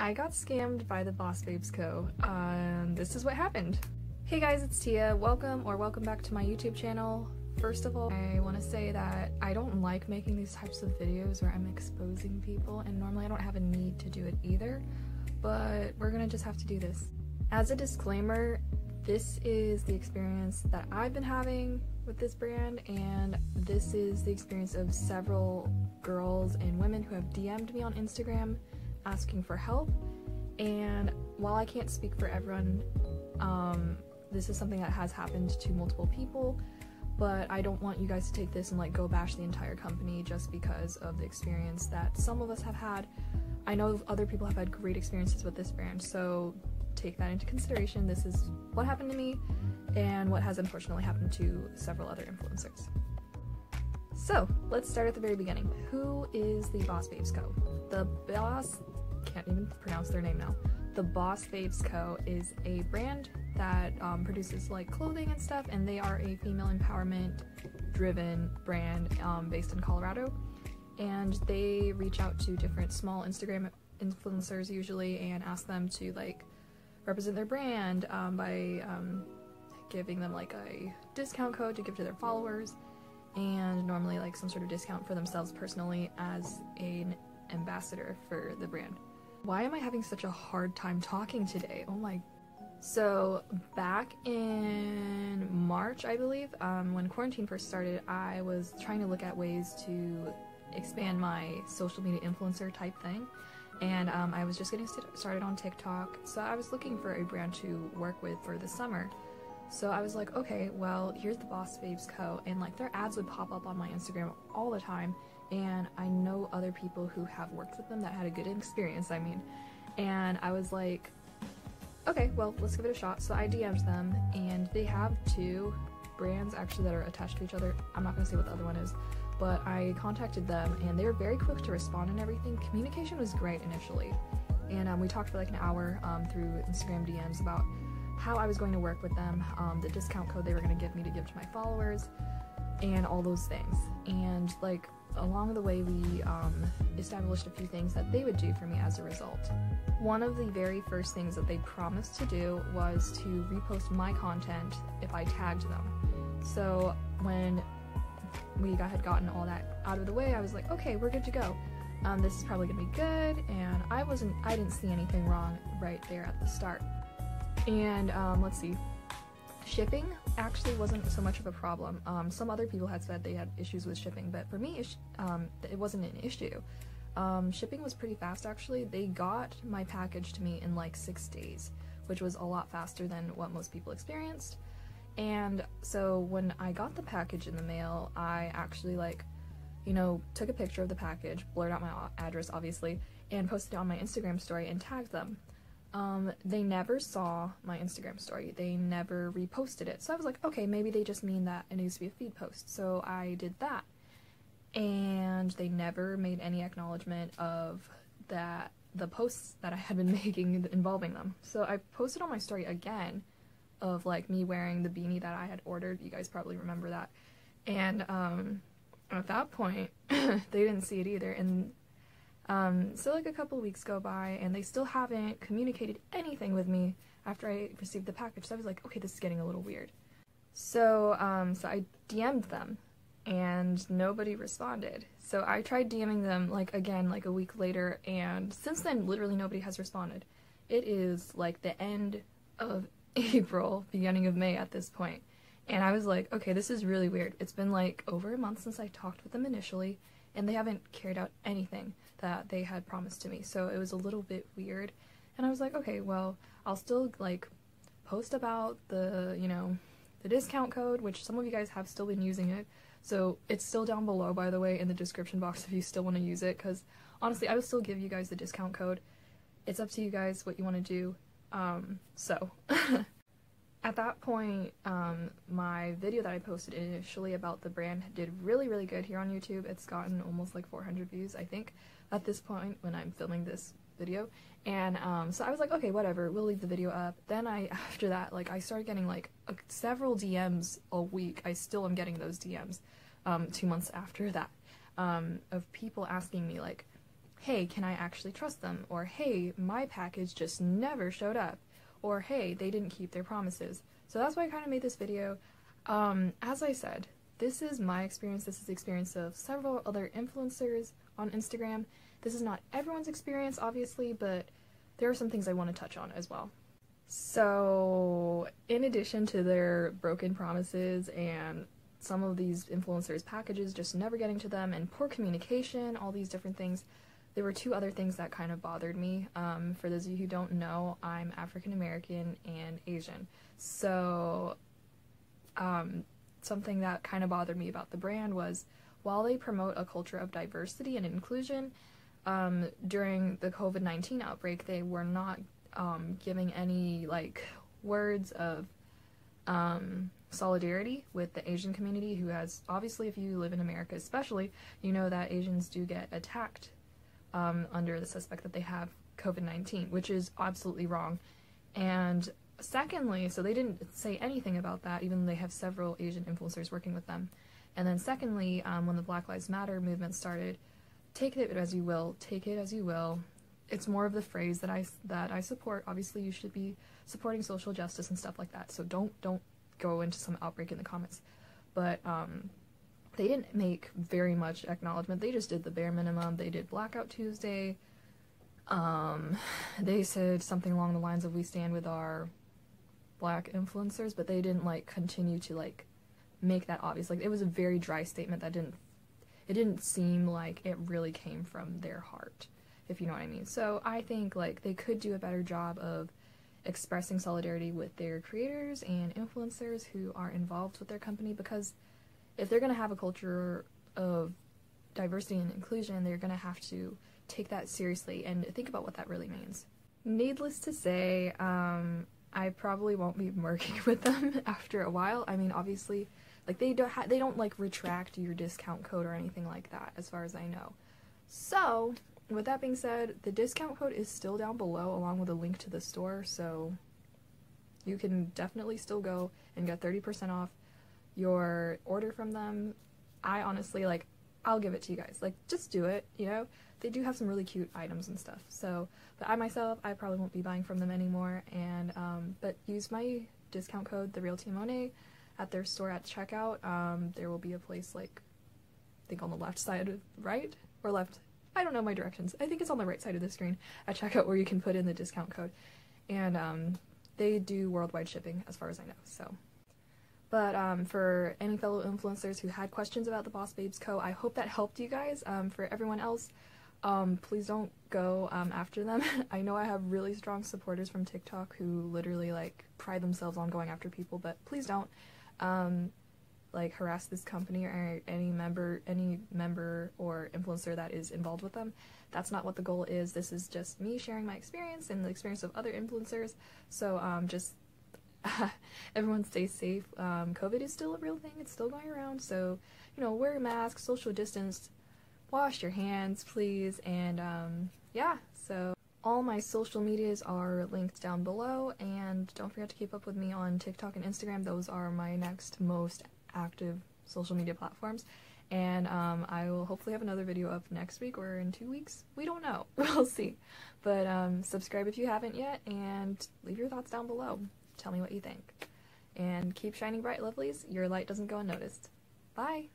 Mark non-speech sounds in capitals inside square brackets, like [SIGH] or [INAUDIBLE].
I got scammed by the Boss Babes Co. Um, this is what happened. Hey guys, it's Tia. Welcome or welcome back to my YouTube channel. First of all, I want to say that I don't like making these types of videos where I'm exposing people, and normally I don't have a need to do it either, but we're gonna just have to do this. As a disclaimer, this is the experience that I've been having with this brand, and this is the experience of several girls and women who have DM'd me on Instagram asking for help. And while I can't speak for everyone, um, this is something that has happened to multiple people. But I don't want you guys to take this and like go bash the entire company just because of the experience that some of us have had. I know other people have had great experiences with this brand, so take that into consideration. This is what happened to me and what has unfortunately happened to several other influencers. So let's start at the very beginning. Who is the Boss Babes Co? The Boss, can't even pronounce their name now. The Boss Babes Co is a brand that um, produces like clothing and stuff, and they are a female empowerment driven brand um, based in Colorado. And they reach out to different small Instagram influencers usually and ask them to like represent their brand um, by um, giving them like a discount code to give to their followers and normally like some sort of discount for themselves personally as an ambassador for the brand. Why am I having such a hard time talking today? Oh my. So, back in March, I believe, um, when quarantine first started, I was trying to look at ways to expand my social media influencer type thing. And um, I was just getting st started on TikTok, so I was looking for a brand to work with for the summer. So I was like, okay, well, here's the Boss Babes Co. And like their ads would pop up on my Instagram all the time. And I know other people who have worked with them that had a good experience, I mean. And I was like, okay, well, let's give it a shot. So I DM'd them, and they have two brands actually that are attached to each other. I'm not gonna say what the other one is, but I contacted them, and they were very quick to respond and everything. Communication was great initially. And um, we talked for like an hour um, through Instagram DMs about how I was going to work with them, um, the discount code they were to give me to give to my followers, and all those things. And like along the way, we um, established a few things that they would do for me as a result. One of the very first things that they promised to do was to repost my content if I tagged them. So when we had gotten all that out of the way, I was like, okay, we're good to go. Um, this is probably gonna be good, and I wasn't, I didn't see anything wrong right there at the start. And um, let's see, shipping actually wasn't so much of a problem. Um, some other people had said they had issues with shipping, but for me, um, it wasn't an issue. Um, shipping was pretty fast actually. They got my package to me in like six days, which was a lot faster than what most people experienced. And so when I got the package in the mail, I actually like, you know, took a picture of the package, blurred out my address obviously, and posted it on my Instagram story and tagged them um, they never saw my Instagram story. They never reposted it. So I was like, okay, maybe they just mean that it needs to be a feed post. So I did that. And they never made any acknowledgement of that the posts that I had been [LAUGHS] making involving them. So I posted on my story again of like me wearing the beanie that I had ordered. You guys probably remember that. And um, at that point, [CLEARS THROAT] they didn't see it either. And um, so like a couple weeks go by and they still haven't communicated anything with me after I received the package. So I was like, okay, this is getting a little weird. So, um, so I DM'd them and nobody responded. So I tried DMing them like again like a week later and since then literally nobody has responded. It is like the end of [LAUGHS] April, beginning of May at this point. And I was like, okay, this is really weird. It's been like over a month since I talked with them initially and they haven't carried out anything that they had promised to me. So it was a little bit weird. And I was like, okay, well, I'll still like post about the, you know, the discount code, which some of you guys have still been using it. So it's still down below, by the way, in the description box [LAUGHS] if you still want to use it. Because honestly, I will still give you guys the discount code. It's up to you guys what you want to do. Um, so [LAUGHS] at that point, um, my video that I posted initially about the brand did really, really good here on YouTube. It's gotten almost like 400 views, I think, at this point when I'm filming this video. And um, so I was like, okay, whatever, we'll leave the video up. Then I, [LAUGHS] after that, like, I started getting like a, several DMs a week. I still am getting those DMs um, two months after that um, of people asking me, like, hey, can I actually trust them? Or hey, my package just never showed up. Or hey, they didn't keep their promises. So that's why I kind of made this video. Um, as I said, this is my experience. This is the experience of several other influencers on Instagram. This is not everyone's experience, obviously, but there are some things I want to touch on as well. So, in addition to their broken promises and some of these influencers' packages just never getting to them and poor communication, all these different things, there were two other things that kind of bothered me. Um, for those of you who don't know, I'm African American and Asian. So, um, something that kind of bothered me about the brand was while they promote a culture of diversity and inclusion, um, during the COVID 19 outbreak, they were not um, giving any like words of um, solidarity with the Asian community, who has obviously, if you live in America especially, you know that Asians do get attacked um, under the suspect that they have COVID 19, which is absolutely wrong. And secondly, so they didn't say anything about that, even though they have several Asian influencers working with them. And then secondly, um, when the Black Lives Matter movement started, take it as you will, take it as you will. It's more of the phrase that I that I support. Obviously, you should be supporting social justice and stuff like that. So don't don't go into some outbreak in the comments. But um, they didn't make very much acknowledgement. They just did the bare minimum. They did Blackout Tuesday. Um, [SIGHS] they said something along the lines of "We stand with our black influencers," but they didn't like continue to like make that obvious. Like it was a very dry statement that didn't it didn't seem like it really came from their heart, if you know what I mean. So I think like they could do a better job of expressing solidarity with their creators and influencers who are involved with their company because if they're going to have a culture of diversity and inclusion, they're going to have to take that seriously and think about what that really means. Needless to say, um, I probably won't be working [LAUGHS] with them after a while. I mean, obviously, like they don't they don't like retract your discount code or anything like that, as far as I know. So, with that being said, the discount code is still down below, along with a link to the store. So, you can definitely still go and get 30% off your order from them. I honestly like I'll give it to you guys. Like just do it, you know? They do have some really cute items and stuff. So, but I myself, I probably won't be buying from them anymore and um but use my discount code the real Tia Monet their store at checkout. Um, there will be a place like, I think on the left side, of right or left. I don't know my directions. I think it's on the right side of the screen at checkout where you can put in the discount code, and um, they do worldwide shipping as far as I know. So. But um, for any fellow influencers who had questions about the Boss Babes Co., I hope that helped you guys. Um, for everyone else, um, please don't go um, after them. [LAUGHS] I know I have really strong supporters from TikTok who literally like pride themselves on going after people, but please don't um, like harass this company or any member any member or influencer that is involved with them that's not what the goal is this is just me sharing my experience and the experience of other influencers so um, [LAUGHS] everyone stay safe um, covid is still a real thing it's still going around so you know wear a mask social distance wash your hands please and um, yeah so all my social medias are linked down below, and don't forget to keep up with me on TikTok and Instagram. Those are my next most active social media platforms. And um, I will hopefully have another video up next week or in two weeks. We don't know. [LAUGHS] we'll see. But um, subscribe if you haven't yet, and leave your thoughts down below. Tell me what you think. And keep shining bright, lovelies. Your light doesn't go unnoticed. Bye!